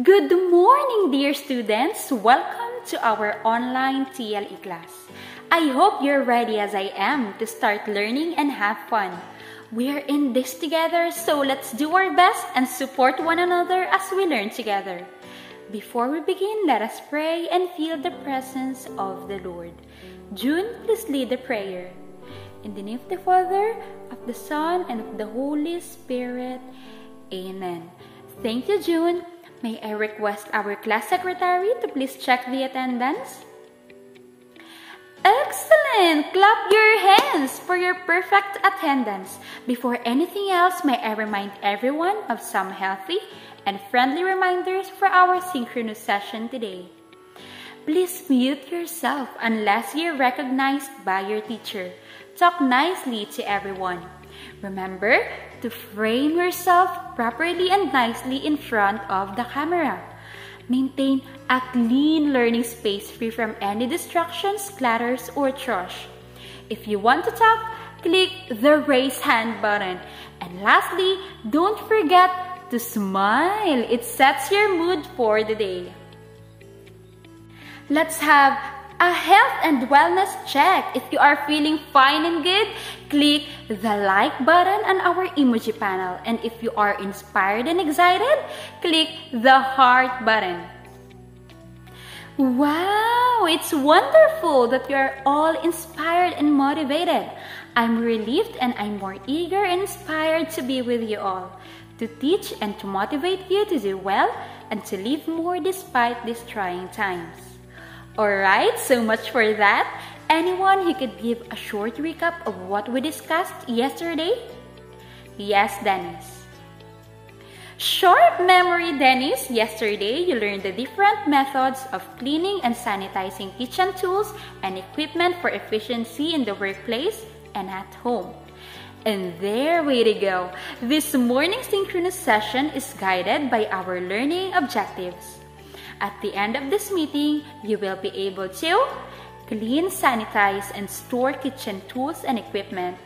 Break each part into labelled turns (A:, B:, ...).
A: Good morning, dear students. Welcome to our online TLE class. I hope you're ready as I am to start learning and have fun. We're in this together, so let's do our best and support one another as we learn together. Before we begin, let us pray and feel the presence of the Lord. June, please lead the prayer. In the name of the Father, of the Son, and of the Holy Spirit. Amen. Thank you, June. May I request our class secretary to please check the attendance? Excellent! Clap your hands for your perfect attendance. Before anything else, may I remind everyone of some healthy and friendly reminders for our synchronous session today. Please mute yourself unless you're recognized by your teacher. Talk nicely to everyone. Remember to frame yourself properly and nicely in front of the camera. Maintain a clean learning space free from any distractions, clutters, or trash. If you want to talk, click the raise hand button. And lastly, don't forget to smile. It sets your mood for the day. Let's have a health and wellness check. If you are feeling fine and good, click the like button on our emoji panel. And if you are inspired and excited, click the heart button. Wow, it's wonderful that you are all inspired and motivated. I'm relieved and I'm more eager and inspired to be with you all, to teach and to motivate you to do well and to live more despite these trying times. Alright, so much for that. Anyone who could give a short recap of what we discussed yesterday? Yes, Dennis. Short memory, Dennis. Yesterday, you learned the different methods of cleaning and sanitizing kitchen tools and equipment for efficiency in the workplace and at home. And there way to go. This morning's synchronous session is guided by our learning objectives. At the end of this meeting, you will be able to clean, sanitize, and store kitchen tools and equipment,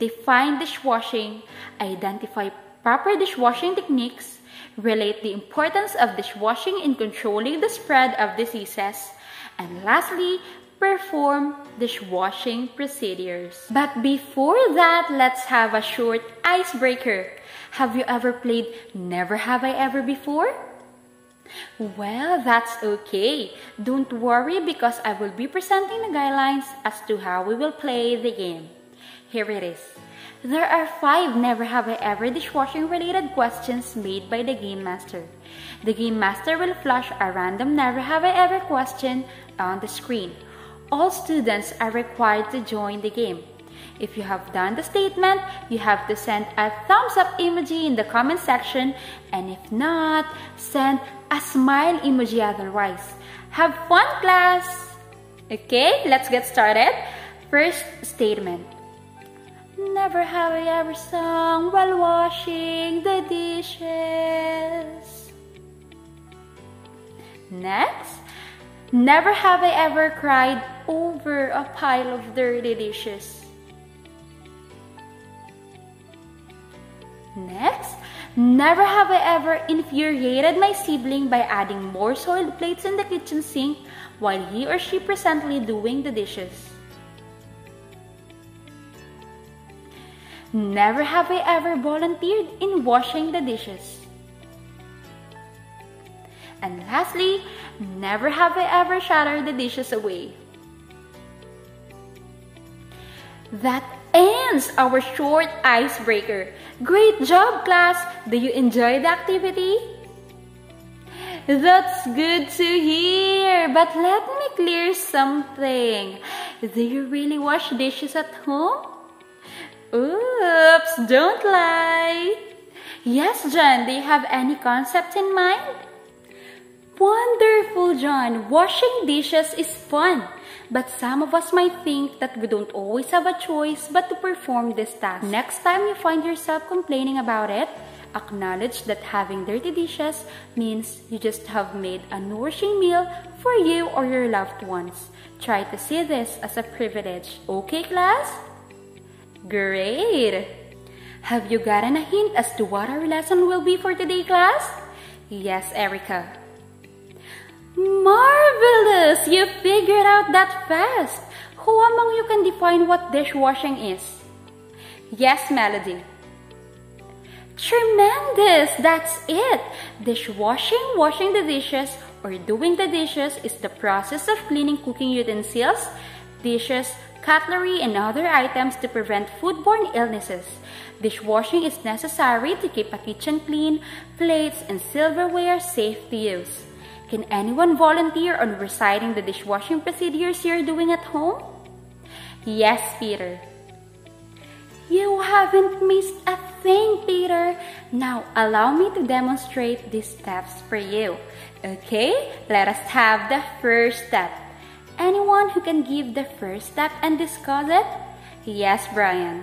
A: define dishwashing, identify proper dishwashing techniques, relate the importance of dishwashing in controlling the spread of diseases, and lastly, perform dishwashing procedures. But before that, let's have a short icebreaker. Have you ever played Never Have I Ever before? Well, that's okay. Don't worry because I will be presenting the guidelines as to how we will play the game. Here it is. There are five Never Have I Ever dishwashing related questions made by the Game Master. The Game Master will flash a random Never Have I Ever question on the screen. All students are required to join the game. If you have done the statement, you have to send a thumbs up emoji in the comment section and if not, send a smile emoji otherwise. Have fun class! Okay, let's get started. First statement. Never have I ever sung while washing the dishes. Next, never have I ever cried over a pile of dirty dishes. Next, never have I ever infuriated my sibling by adding more soiled plates in the kitchen sink while he or she presently doing the dishes. Never have I ever volunteered in washing the dishes. And lastly, never have I ever shattered the dishes away. That ends our short icebreaker. Great job, class! Do you enjoy the activity? That's good to hear, but let me clear something. Do you really wash dishes at home? Oops, don't lie. Yes, John, do you have any concept in mind? Wonderful, John. Washing dishes is fun. But some of us might think that we don't always have a choice but to perform this task. Next time you find yourself complaining about it, acknowledge that having dirty dishes means you just have made a nourishing meal for you or your loved ones. Try to see this as a privilege. Okay, class? Great! Have you gotten a hint as to what our lesson will be for today, class? Yes, Erica. Marvelous! You figured out that fast! Who among you can define what dishwashing is? Yes, Melody. Tremendous! That's it! Dishwashing, washing the dishes, or doing the dishes is the process of cleaning cooking utensils, dishes, cutlery, and other items to prevent foodborne illnesses. Dishwashing is necessary to keep a kitchen clean, plates and silverware safe to use. Can anyone volunteer on reciting the dishwashing procedures you're doing at home? Yes, Peter. You haven't missed a thing, Peter. Now allow me to demonstrate these steps for you. Okay, let us have the first step. Anyone who can give the first step and discuss it? Yes, Brian.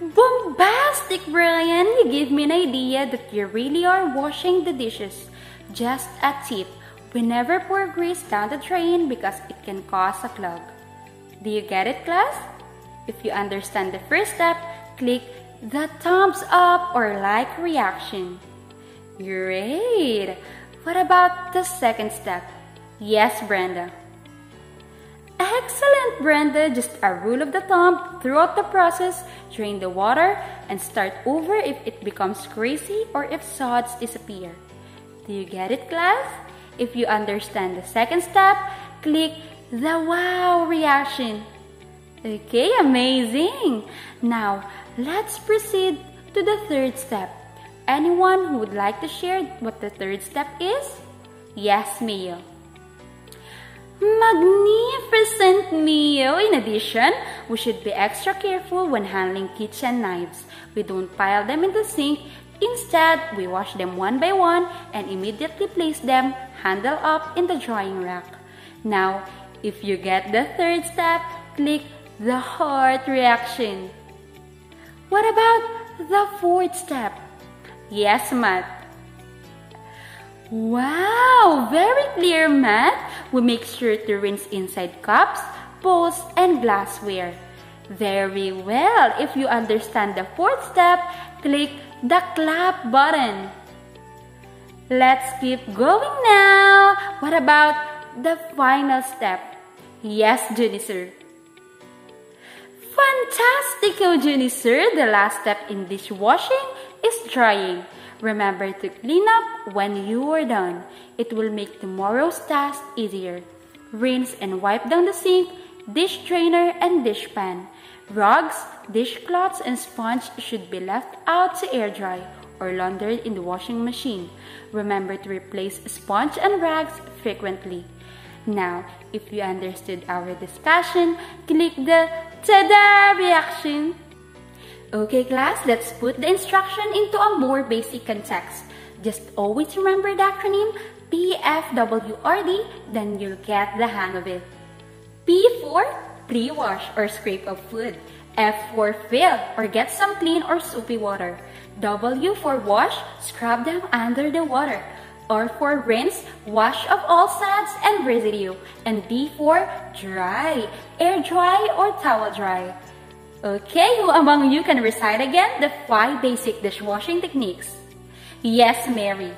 A: Bombastic, Brian! You give me an idea that you really are washing the dishes. Just a tip, we never pour grease down the drain because it can cause a clog. Do you get it, class? If you understand the first step, click the thumbs up or like reaction. Great! What about the second step? Yes, Brenda. Excellent, Brenda! Just a rule of the thumb throughout the process, drain the water and start over if it becomes greasy or if suds disappear. Do you get it, class? If you understand the second step, click the wow reaction. Okay, amazing! Now, let's proceed to the third step. Anyone who would like to share what the third step is? Yes, Mio. Magnificent Mio! In addition, we should be extra careful when handling kitchen knives. We don't pile them in the sink. Instead, we wash them one by one and immediately place them handle up in the drying rack. Now, if you get the third step, click the heart reaction. What about the fourth step? Yes, Matt. Wow, very clear Matt. We make sure to rinse inside cups, bowls, and glassware. Very well. If you understand the fourth step, click the clap button. Let's keep going now. What about the final step? Yes, Junior. Fantastico, oh, Junior. The last step in dishwashing is drying. Remember to clean up when you are done. It will make tomorrow's task easier. Rinse and wipe down the sink, dish drainer, and dishpan. Rugs, dishcloths, and sponge should be left out to air dry or laundered in the washing machine. Remember to replace sponge and rags frequently. Now, if you understood our discussion, click the Tada reaction Okay class, let's put the instruction into a more basic context. Just always remember the acronym PFWRD, then you'll get the hang of it. P for pre-wash or scrape of food. F for fill or get some clean or soapy water. W for wash, scrub them under the water. R for rinse, wash off all suds and residue. And D for dry, air dry or towel dry. Okay, who among you can recite again the five basic dishwashing techniques? Yes, Mary.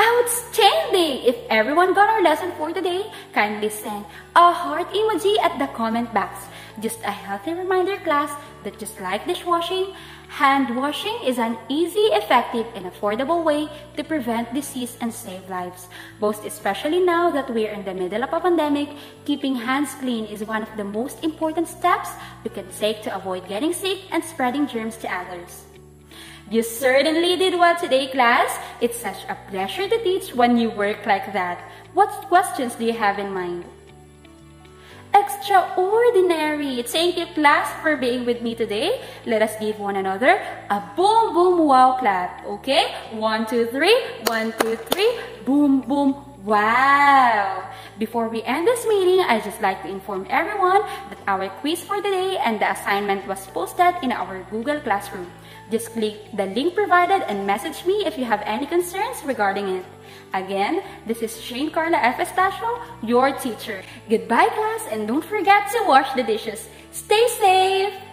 A: Outstanding! If everyone got our lesson for today, kindly send a heart emoji at the comment box. Just a healthy reminder class that just like dishwashing, hand washing is an easy, effective, and affordable way to prevent disease and save lives. Most especially now that we're in the middle of a pandemic, keeping hands clean is one of the most important steps we can take to avoid getting sick and spreading germs to others. You certainly did well today, class. It's such a pleasure to teach when you work like that. What questions do you have in mind? Extraordinary! Thank you, class, for being with me today. Let us give one another a boom, boom, wow clap. Okay? One, two, three. One, two, three. Boom, boom, wow! Before we end this meeting, I'd just like to inform everyone that our quiz for the day and the assignment was posted in our Google Classroom. Just click the link provided and message me if you have any concerns regarding it. Again, this is Shane Carla F. Estacio, your teacher. Goodbye class and don't forget to wash the dishes. Stay safe!